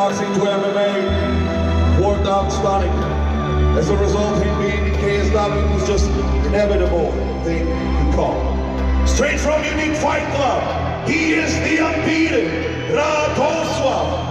boxing to MMA, worked out stunning. As a result, him being in KSW was just inevitable thing to come. Straight from Unique Fight Club, he is the unbeaten Radosław